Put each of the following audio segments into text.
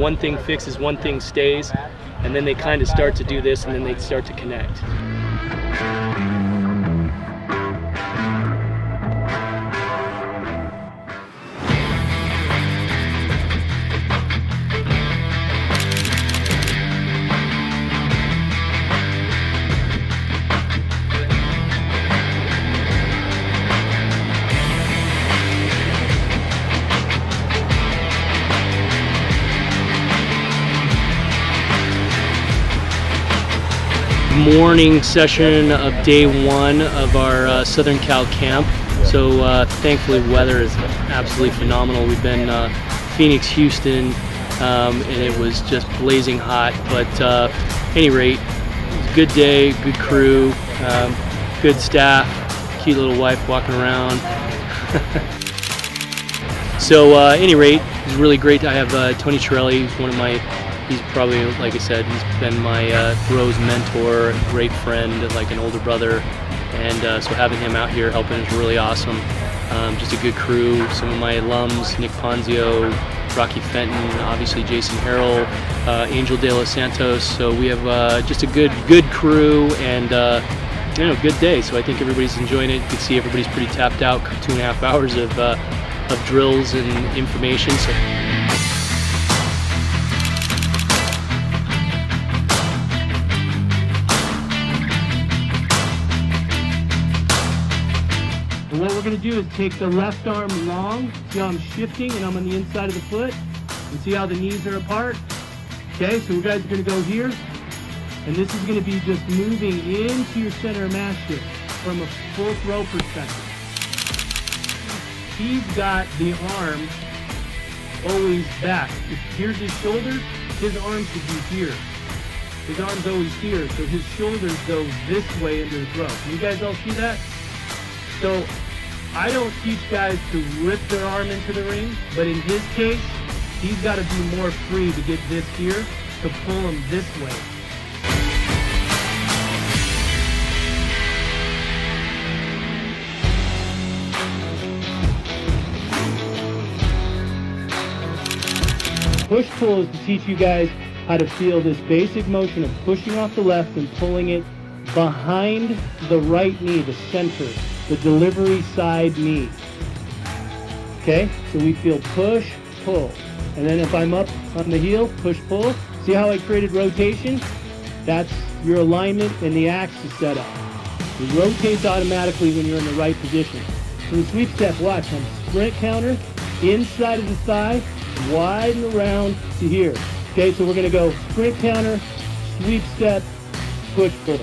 one thing fixes, one thing stays, and then they kind of start to do this and then they start to connect. Morning session of day one of our uh, Southern Cal camp. So uh, thankfully weather is absolutely phenomenal. We've been uh, Phoenix, Houston, um, and it was just blazing hot. But uh, any rate, good day, good crew, um, good staff, cute little wife walking around. so uh, any rate, it's really great. I have uh, Tony Chiarelli, who's one of my he's probably, like I said, he's been my uh, mentor, great friend, like an older brother. And uh, so having him out here helping is really awesome. Um, just a good crew. Some of my alums, Nick Ponzio, Rocky Fenton, obviously Jason Harrell, uh, Angel De Los Santos. So we have uh, just a good, good crew and uh, you know, good day. So I think everybody's enjoying it. You can see everybody's pretty tapped out. Two and a half hours of uh, of drills and information. So. And what we're going to do is take the left arm long, see how I'm shifting and I'm on the inside of the foot, and see how the knees are apart. Okay, so you guys are going to go here, and this is going to be just moving into your center of mass shift from a full throw perspective. He's got the arm always back. If here's his shoulders, his arm should be here. His arm's always here, so his shoulders go this way into the throw. Can you guys all see that? So I don't teach guys to rip their arm into the ring, but in his case, he's got to be more free to get this here to pull him this way. Push pull is to teach you guys how to feel this basic motion of pushing off the left and pulling it behind the right knee, the center, the delivery side knee. Okay, so we feel push, pull. And then if I'm up on the heel, push, pull. See how I created rotation? That's your alignment and the axis setup. It rotates automatically when you're in the right position. So the sweep step, watch, I'm sprint counter, inside of the thigh, widen around to here. Okay, so we're gonna go sprint counter, sweep step, push pull.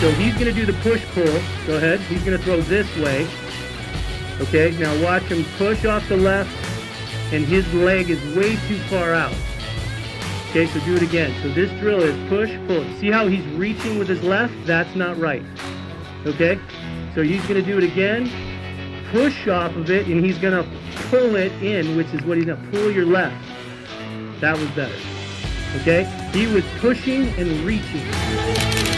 So he's gonna do the push pull. Go ahead. He's gonna throw this way. Okay, now watch him push off the left and his leg is way too far out. Okay, so do it again. So this drill is push, pull. See how he's reaching with his left? That's not right. Okay, so he's gonna do it again push off of it and he's gonna pull it in, which is what he's gonna pull your left. That was better. Okay? He was pushing and reaching.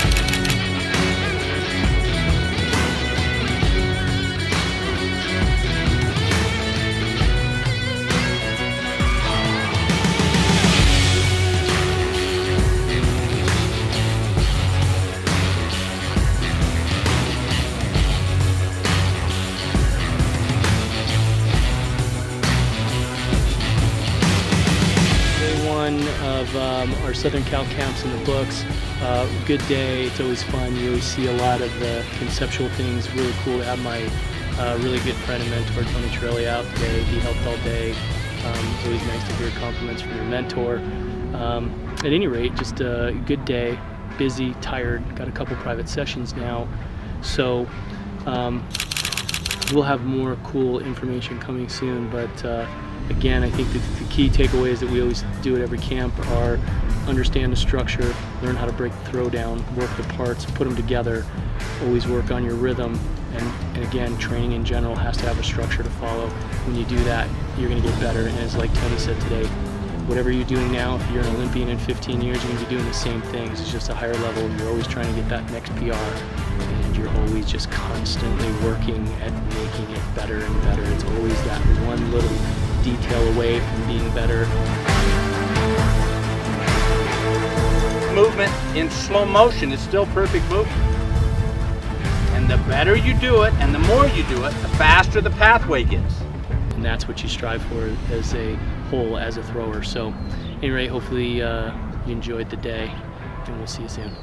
Um, our Southern Cal camps in the books. Uh, good day, it's always fun. You always see a lot of the conceptual things. Really cool to have my uh, really good friend and mentor, Tony Chiarelli, out today. He helped all day. Um, it's always nice to hear compliments from your mentor. Um, at any rate, just a good day, busy, tired, got a couple private sessions now. So um, we'll have more cool information coming soon, but uh, again, I think the, the key takeaways that we always do at every camp are understand the structure, learn how to break the throw down, work the parts, put them together, always work on your rhythm, and, and again, training in general has to have a structure to follow. When you do that, you're going to get better, and as like Tony said today, whatever you're doing now, if you're an Olympian in 15 years, you're going to be doing the same things. It's just a higher level. You're always trying to get that next PR, and you're always just constantly working at making it better and better. It's always that one little detail away from being better. Movement in slow motion is still perfect movement. And the better you do it and the more you do it, the faster the pathway gets. And that's what you strive for as a whole, as a thrower. So anyway, hopefully uh, you enjoyed the day and we'll see you soon.